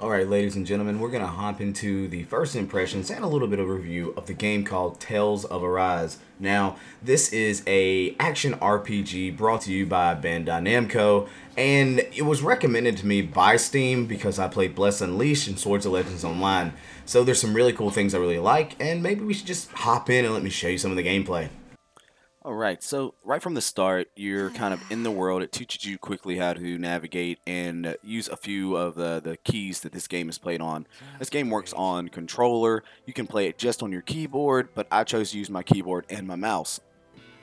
Alright ladies and gentlemen, we're going to hop into the first impressions and a little bit of review of the game called Tales of Arise. Now, this is a action RPG brought to you by Bandai Namco, and it was recommended to me by Steam because I played Bless Unleashed and Swords of Legends Online. So there's some really cool things I really like, and maybe we should just hop in and let me show you some of the gameplay. All right, so right from the start, you're kind of in the world. It teaches you quickly how to navigate and use a few of the, the keys that this game is played on. This game works on controller. You can play it just on your keyboard, but I chose to use my keyboard and my mouse.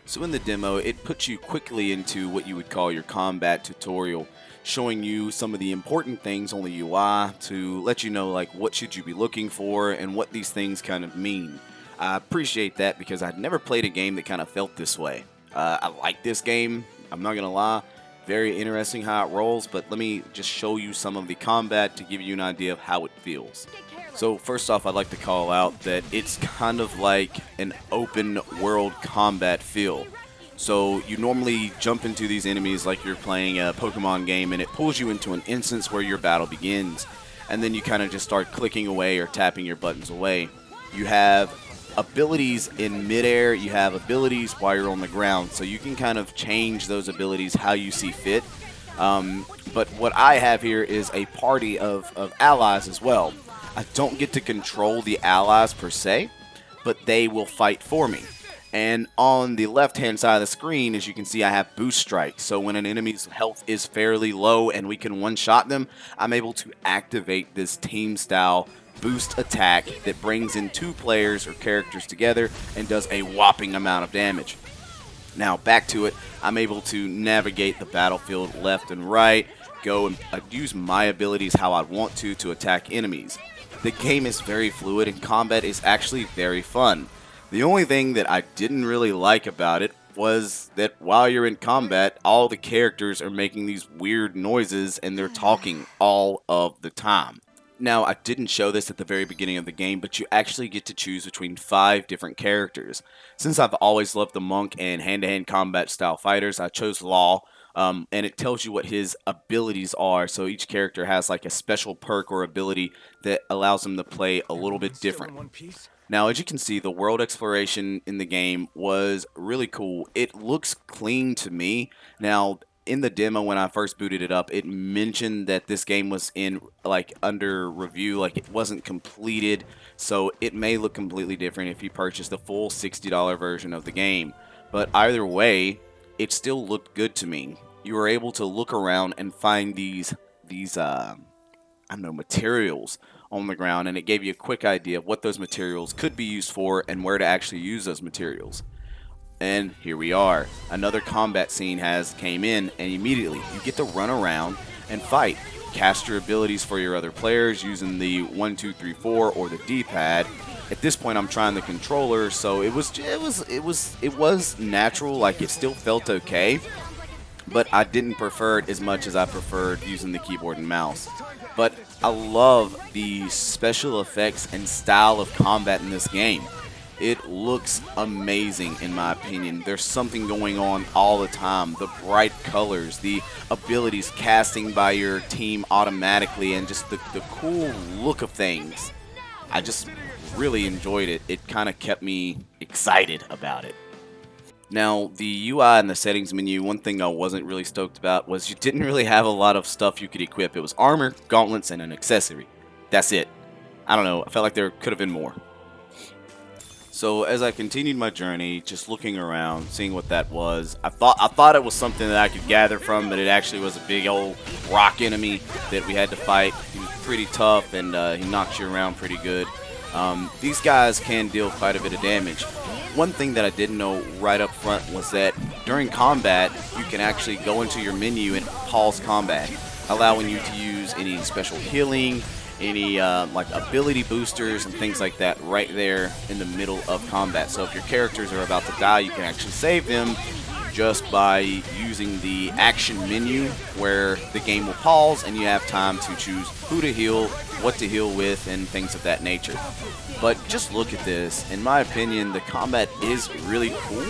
So in the demo, it puts you quickly into what you would call your combat tutorial, showing you some of the important things on the UI to let you know like what should you be looking for and what these things kind of mean. I appreciate that because I'd never played a game that kind of felt this way. Uh, I like this game, I'm not going to lie. Very interesting how it rolls, but let me just show you some of the combat to give you an idea of how it feels. So first off, I'd like to call out that it's kind of like an open world combat feel. So you normally jump into these enemies like you're playing a Pokemon game and it pulls you into an instance where your battle begins. And then you kind of just start clicking away or tapping your buttons away. You have abilities in midair, you have abilities while you're on the ground. So you can kind of change those abilities how you see fit. Um, but what I have here is a party of, of allies as well. I don't get to control the allies per se, but they will fight for me. And on the left-hand side of the screen, as you can see, I have Boost Strike. So when an enemy's health is fairly low and we can one-shot them, I'm able to activate this team-style boost attack that brings in two players or characters together and does a whopping amount of damage. Now, back to it, I'm able to navigate the battlefield left and right, go and uh, use my abilities how I want to to attack enemies. The game is very fluid and combat is actually very fun. The only thing that I didn't really like about it was that while you're in combat, all the characters are making these weird noises and they're talking all of the time. Now, I didn't show this at the very beginning of the game, but you actually get to choose between five different characters. Since I've always loved the monk and hand-to-hand combat style fighters, I chose Law, um, and it tells you what his abilities are. So each character has like a special perk or ability that allows him to play a little bit different. Now, as you can see, the world exploration in the game was really cool. It looks clean to me. Now, in the demo when I first booted it up, it mentioned that this game was in like under review, like it wasn't completed. So it may look completely different if you purchase the full $60 version of the game. But either way, it still looked good to me. You were able to look around and find these these uh, I don't know materials on the ground, and it gave you a quick idea of what those materials could be used for and where to actually use those materials. And here we are. Another combat scene has came in and immediately you get to run around and fight. Cast your abilities for your other players using the 1, 2, 3, 4 or the D-pad. At this point I'm trying the controller, so it was it was it was it was natural, like it still felt okay. But I didn't prefer it as much as I preferred using the keyboard and mouse. But I love the special effects and style of combat in this game. It looks amazing in my opinion. There's something going on all the time. The bright colors, the abilities casting by your team automatically, and just the, the cool look of things. I just really enjoyed it. It kind of kept me excited about it. Now, the UI and the settings menu, one thing I wasn't really stoked about was you didn't really have a lot of stuff you could equip. It was armor, gauntlets, and an accessory. That's it. I don't know. I felt like there could have been more. So as I continued my journey, just looking around, seeing what that was, I thought I thought it was something that I could gather from, but it actually was a big old rock enemy that we had to fight. He was pretty tough, and uh, he knocks you around pretty good. Um, these guys can deal quite a bit of damage. One thing that I didn't know right up front was that during combat, you can actually go into your menu and pause combat, allowing you to use any special healing, any uh, like ability boosters and things like that right there in the middle of combat. So if your characters are about to die, you can actually save them just by using the action menu where the game will pause and you have time to choose who to heal, what to heal with, and things of that nature. But just look at this. In my opinion, the combat is really cool.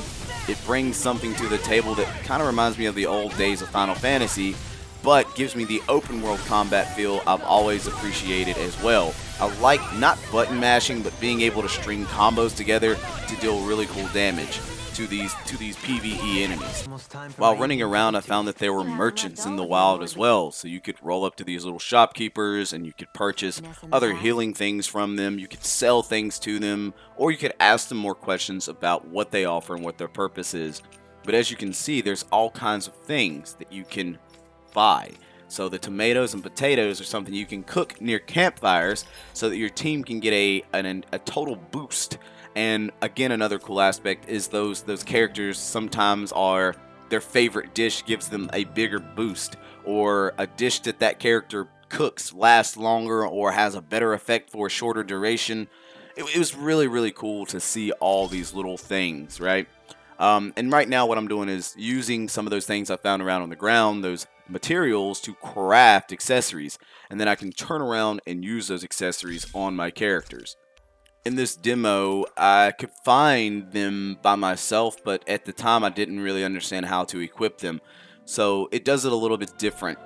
It brings something to the table that kind of reminds me of the old days of Final Fantasy but gives me the open world combat feel I've always appreciated as well. I like not button mashing, but being able to string combos together to deal really cool damage to these to these PvE enemies. While running around, I found that there were merchants in the wild as well, so you could roll up to these little shopkeepers and you could purchase other healing things from them, you could sell things to them, or you could ask them more questions about what they offer and what their purpose is. But as you can see, there's all kinds of things that you can buy. So the tomatoes and potatoes are something you can cook near campfires so that your team can get a, an, a total boost and again, another cool aspect is those those characters sometimes are their favorite dish gives them a bigger boost, or a dish that that character cooks lasts longer or has a better effect for a shorter duration. It, it was really really cool to see all these little things, right? Um, and right now, what I'm doing is using some of those things I found around on the ground, those materials, to craft accessories, and then I can turn around and use those accessories on my characters in this demo, I could find them by myself, but at the time I didn't really understand how to equip them. So it does it a little bit different,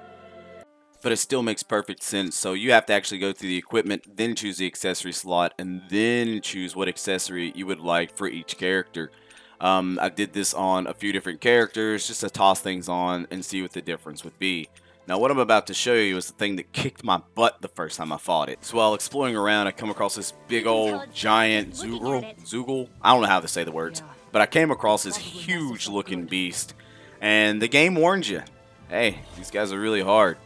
but it still makes perfect sense. So you have to actually go through the equipment, then choose the accessory slot, and then choose what accessory you would like for each character. Um, I did this on a few different characters just to toss things on and see what the difference would be. Now what I'm about to show you is the thing that kicked my butt the first time I fought it. So while exploring around, I come across this big old giant Zeugle, Zeugle, I don't know how to say the words, but I came across this huge looking beast, and the game warns you, hey, these guys are really hard.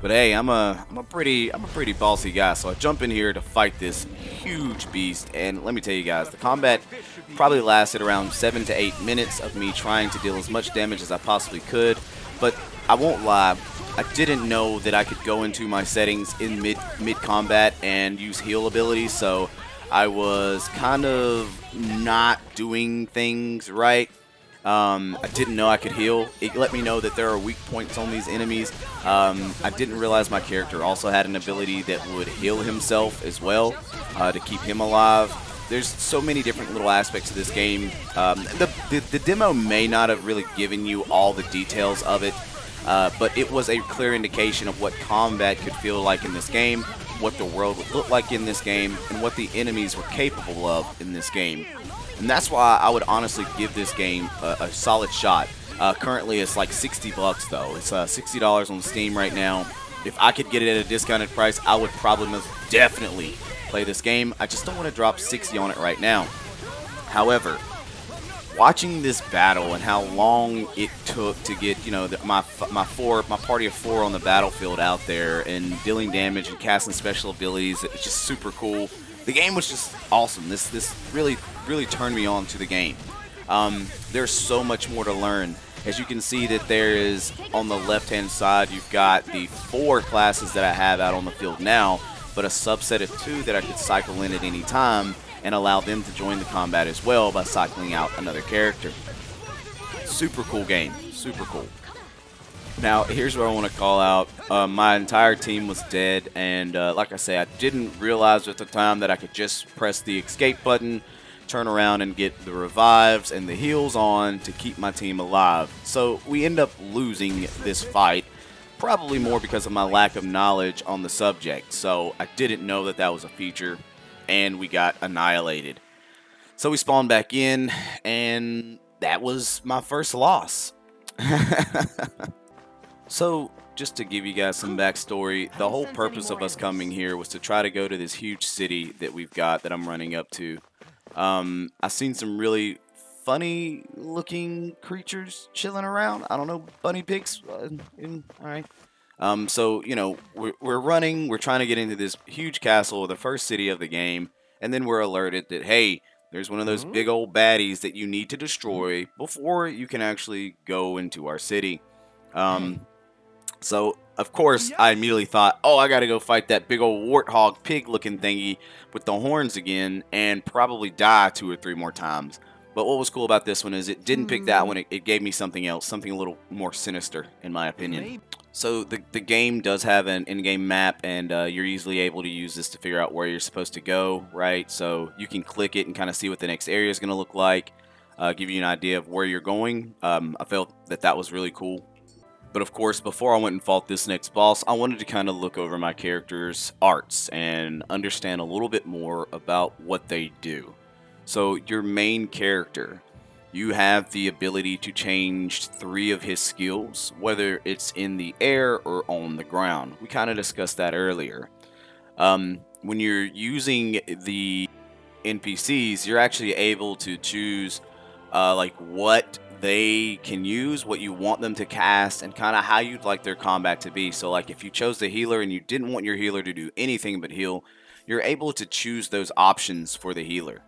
But hey, I'm a I'm a pretty I'm a pretty bossy guy, so I jump in here to fight this huge beast. And let me tell you guys, the combat probably lasted around seven to eight minutes of me trying to deal as much damage as I possibly could. But I won't lie, I didn't know that I could go into my settings in mid mid combat and use heal abilities, so I was kind of not doing things right. Um, I didn't know I could heal. It let me know that there are weak points on these enemies. Um, I didn't realize my character also had an ability that would heal himself as well uh, to keep him alive. There's so many different little aspects of this game. Um, the, the, the demo may not have really given you all the details of it, uh, but it was a clear indication of what combat could feel like in this game, what the world would look like in this game, and what the enemies were capable of in this game. And that's why I would honestly give this game a, a solid shot. Uh, currently, it's like 60 bucks though. It's uh, $60 on Steam right now. If I could get it at a discounted price, I would probably most definitely play this game. I just don't want to drop 60 on it right now. However, watching this battle and how long it took to get you know the, my my four my party of four on the battlefield out there and dealing damage and casting special abilities it's just super cool. The game was just awesome. This this really really turned me on to the game. Um, there's so much more to learn. As you can see that there is on the left hand side you've got the four classes that I have out on the field now but a subset of two that I could cycle in at any time and allow them to join the combat as well by cycling out another character. Super cool game. Super cool. Now, here's what I want to call out. Uh, my entire team was dead, and uh, like I say, I didn't realize at the time that I could just press the escape button, turn around and get the revives and the heals on to keep my team alive. So we end up losing this fight, probably more because of my lack of knowledge on the subject. So I didn't know that that was a feature and we got annihilated. So we spawned back in, and that was my first loss. so, just to give you guys some backstory, the whole purpose of us coming here was to try to go to this huge city that we've got that I'm running up to. Um, I've seen some really funny looking creatures chilling around. I don't know, bunny pigs. Uh, in, all right. Um, so, you know, we're, we're running, we're trying to get into this huge castle, the first city of the game, and then we're alerted that, hey, there's one of those big mm-hmm. old baddies that you need to destroy before you can actually go into our city. Um, so, of course, I immediately thought, oh, I got to go fight that big old warthog pig looking thingy with the horns again and probably die two or three more times. But what was cool about this one is it didn't pick that mm. one. It, it gave me something else, something a little more sinister, in my opinion. So the, the game does have an in-game map, and uh, you're easily able to use this to figure out where you're supposed to go, right? So you can click it and kind of see what the next area is going to look like, uh, give you an idea of where you're going. Um, I felt that that was really cool. But of course, before I went and fought this next boss, I wanted to kind of look over my character's arts and understand a little bit more about what they do. So your main character, you have the ability to change three of his skills, whether it's in the air or on the ground. We kind of discussed that earlier. Um, when you're using the NPCs, you're actually able to choose uh, like what they can use, what you want them to cast, and kind of how you'd like their combat to be. So like if you chose the healer and you didn't want your healer to do anything but heal, you're able to choose those options for the healer.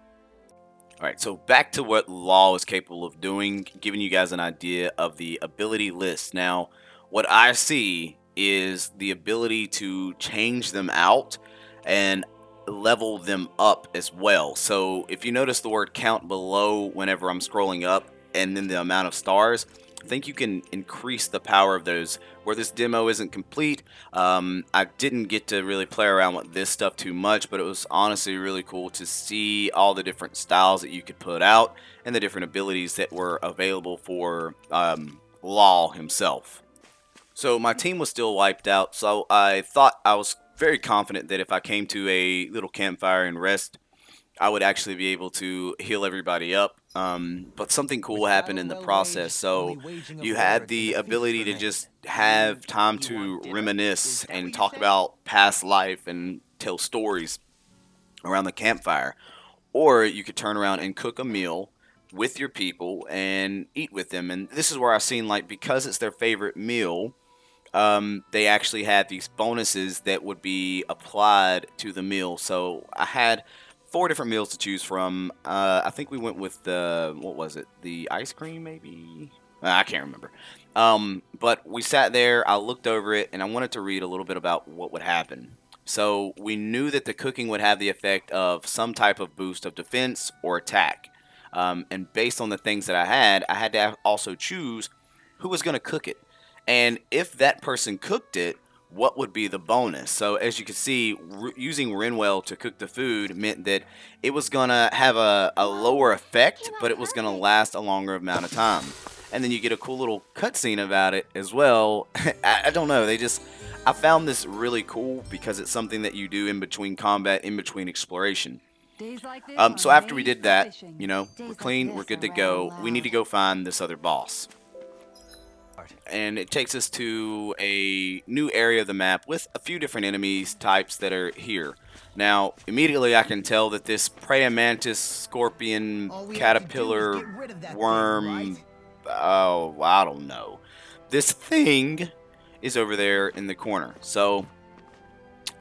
Alright, so back to what Law is capable of doing, giving you guys an idea of the ability list. Now, what I see is the ability to change them out and level them up as well. So if you notice the word count below whenever I'm scrolling up and then the amount of stars, I think you can increase the power of those. Where this demo isn't complete, um, I didn't get to really play around with this stuff too much, but it was honestly really cool to see all the different styles that you could put out and the different abilities that were available for um, Law himself. So my team was still wiped out, so I thought I was very confident that if I came to a little campfire and rest, I would actually be able to heal everybody up. Um, but something cool happened in the process. So you had the ability to just have time to reminisce and talk about past life and tell stories around the campfire. Or you could turn around and cook a meal with your people and eat with them. And this is where I've seen like because it's their favorite meal, um, they actually had these bonuses that would be applied to the meal. So I had four different meals to choose from. Uh, I think we went with the what was it? The ice cream, maybe. Uh, I can't remember. Um, but we sat there. I looked over it, and I wanted to read a little bit about what would happen. So we knew that the cooking would have the effect of some type of boost of defense or attack. Um, and based on the things that I had, I had to also choose who was going to cook it. And if that person cooked it, what would be the bonus? So as you can see, using Rinwell to cook the food meant that it was going to have a, a lower effect, but it was going to last a longer amount of time. And then you get a cool little cutscene about it as well. I, I don't know, they just... I found this really cool because it's something that you do in between combat, in between exploration. Um, so after we did that, you know, we're clean, we're good to go. We need to go find this other boss and it takes us to a new area of the map with a few different enemies types that are here. Now, immediately I can tell that this praying mantis, scorpion, caterpillar, worm, thing, right? oh, I don't know. This thing is over there in the corner. So,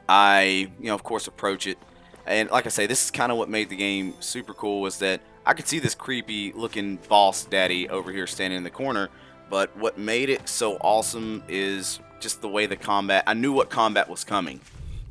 I, you know, of course approach it. And like I say, this is kind of what made the game super cool was that I could see this creepy looking boss daddy over here standing in the corner but what made it so awesome is just the way the combat, I knew what combat was coming,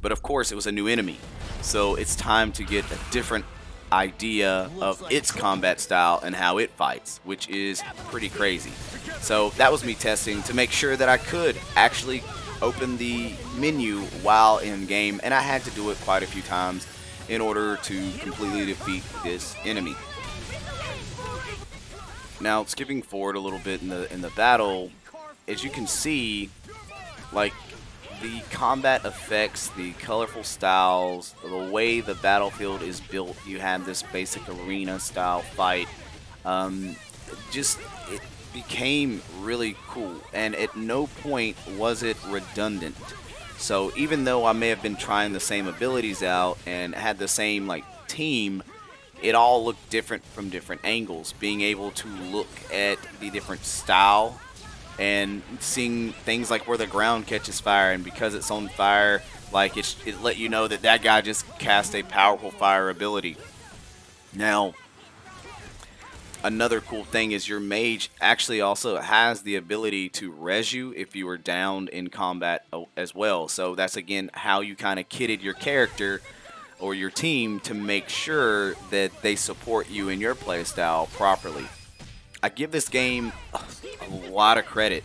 but of course it was a new enemy. So it's time to get a different idea of its combat style and how it fights, which is pretty crazy. So that was me testing to make sure that I could actually open the menu while in game, and I had to do it quite a few times in order to completely defeat this enemy. Now, skipping forward a little bit in the in the battle, as you can see, like the combat effects, the colorful styles, the way the battlefield is built, you have this basic arena style fight. Um, just it became really cool, and at no point was it redundant. So even though I may have been trying the same abilities out and had the same like team, it all looked different from different angles. Being able to look at the different style and seeing things like where the ground catches fire and because it's on fire, like it, it let you know that that guy just cast a powerful fire ability. Now, another cool thing is your mage actually also has the ability to res you if you were downed in combat as well. So that's again how you kind of kitted your character or your team to make sure that they support you in your playstyle properly. I give this game a lot of credit.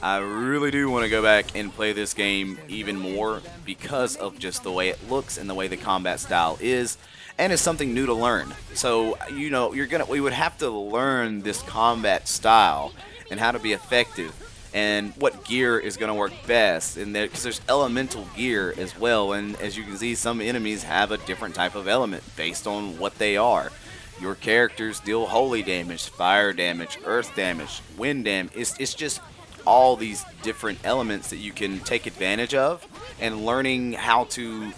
I really do want to go back and play this game even more because of just the way it looks and the way the combat style is and it's something new to learn. So, you know, you're going to we would have to learn this combat style and how to be effective and what gear is going to work best. And because there's elemental gear as well, and as you can see, some enemies have a different type of element based on what they are. Your characters deal holy damage, fire damage, earth damage, wind damage. It's, it's just all these different elements that you can take advantage of and learning how to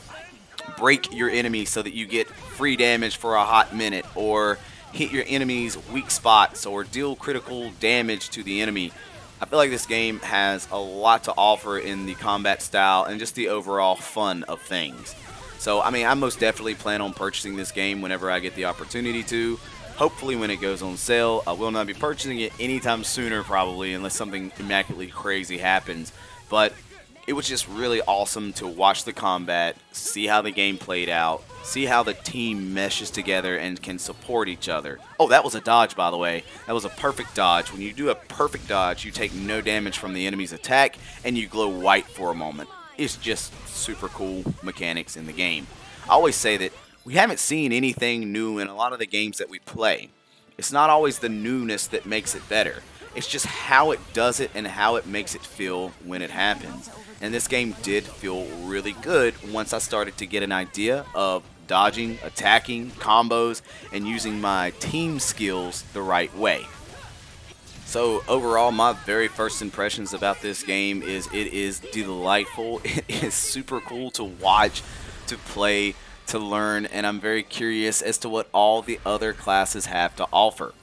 break your enemy so that you get free damage for a hot minute or hit your enemy's weak spots or deal critical damage to the enemy. I feel like this game has a lot to offer in the combat style and just the overall fun of things. So, I mean, I most definitely plan on purchasing this game whenever I get the opportunity to. Hopefully when it goes on sale. I will not be purchasing it anytime sooner probably unless something immaculately crazy happens. But it was just really awesome to watch the combat, see how the game played out, see how the team meshes together and can support each other. Oh, that was a dodge, by the way. That was a perfect dodge. When you do a perfect dodge, you take no damage from the enemy's attack, and you glow white for a moment. It's just super cool mechanics in the game. I always say that we haven't seen anything new in a lot of the games that we play. It's not always the newness that makes it better. It's just how it does it and how it makes it feel when it happens. And this game did feel really good once I started to get an idea of dodging, attacking, combos, and using my team skills the right way. So overall, my very first impressions about this game is it is delightful. It is super cool to watch, to play, to learn, and I'm very curious as to what all the other classes have to offer.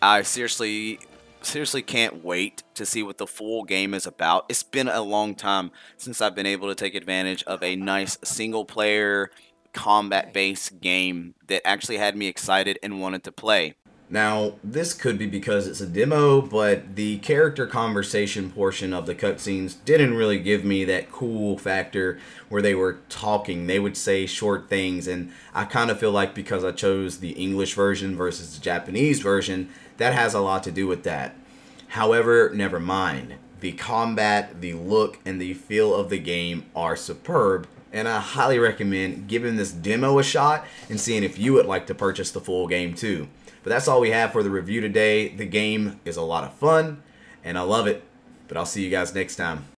I seriously seriously can't wait to see what the full game is about. It's been a long time since I've been able to take advantage of a nice single player combat based game that actually had me excited and wanted to play. Now, this could be because it's a demo, but the character conversation portion of the cutscenes didn't really give me that cool factor where they were talking. They would say short things, and I kind of feel like because I chose the English version versus the Japanese version, that has a lot to do with that. However, never mind. The combat, the look, and the feel of the game are superb, and I highly recommend giving this demo a shot and seeing if you would like to purchase the full game too. But that's all we have for the review today. The game is a lot of fun, and I love it. But I'll see you guys next time.